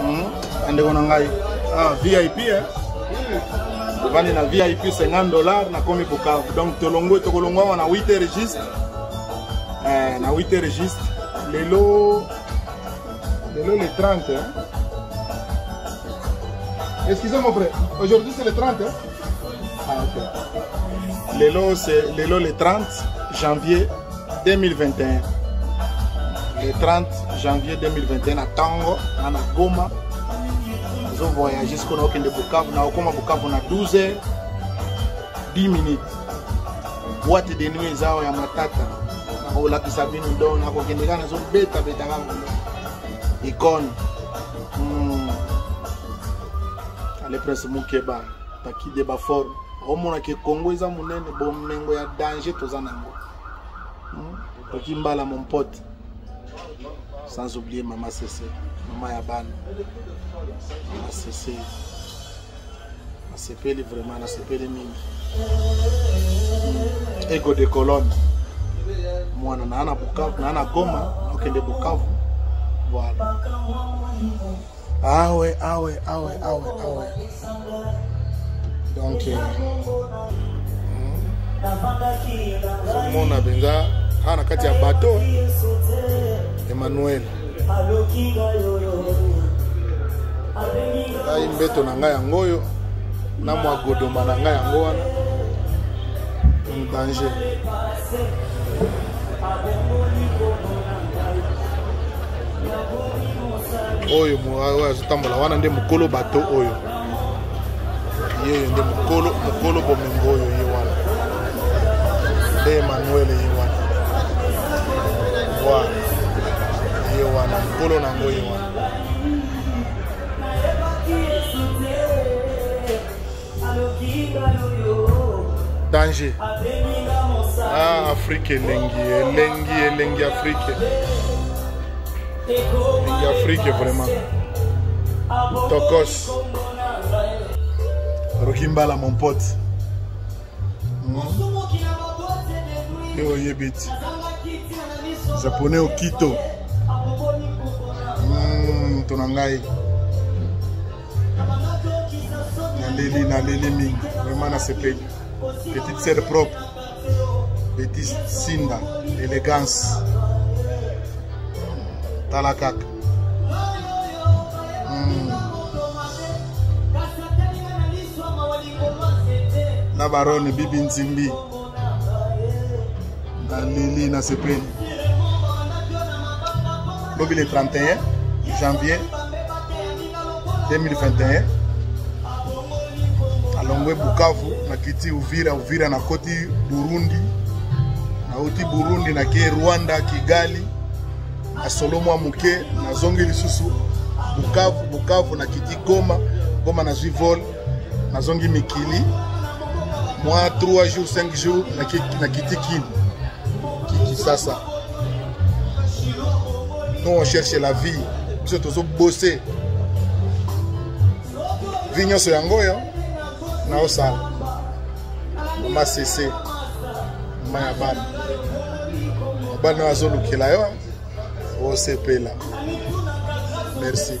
hmm? ndeko na ngai ah, vip eh? ovandi na vip 50 dollar nakomi bukavu donc tolongwe tokolongwa wana 8 heures juste eh, na 8 heures juste lelo lelo le 30 hein? excusez mon frère aujourd'hui c'est le 30 hein? lelo c'est lelo le 30 janvier 2021 le 30 janvier 2021 na tango na na goma ozo voyage sikoyo naokende bukavu na okoma bukavu na 12 heures 10 minutes boite de nuit eza ya matata nakolakisa bino do nakokende kaka nazobeta beta kaka icone le prince mukeba takide baforme omona ke congo eza monene bomengo ya danger toza na yango hmm? oki mbala mon pote sans oublier mama sese mama ya bana mama sese nasepeli vraiment nasepeli mingi hmm. ego de colonne mwana naa na bukavu naa na goma okende bukavu voilà awe awe awe awe awe donc euh, omona hmm. mpenza awa na kati ya bato emmanuel ngai mbeto na ngai yango oyo na mwa godoma na ngai yango wana danger oyo oyo azotambola wana nde mokolo bato oyo ye oyo nde mokolo mokolo bomengo oyo ye wana nde emmanuel ye wana wana ye wana mokolo na yango ye wana danger ah afrique elengi elengi elengi afrique elengi afrique vraiment tokos roki mbala mon pote hmm. yo oyebi ti japonais okito hmm, to na ngai naleli naleli mingi vraiment nasepeli petite sere propre petit sinda élégance tala kaka hmm. na barone bibi nzimbi naleli nasepeli lobi le 31 janvier 2021 alongwe bukavu nakiti uvira uvira nakoti burundi nauti burundi nake rwanda kigali nasolo mwa moke nazongi lisusu bukavu bukavu nakiti goma goma nazwi vole nazongi mikili mwa 3 jours 5 jours nakiti kin kisasa nous on cherche la vie biso tozobose vi nyonso yango oyo naosala mama sese mama ya bana mobali oyo azolukela yo osepela merci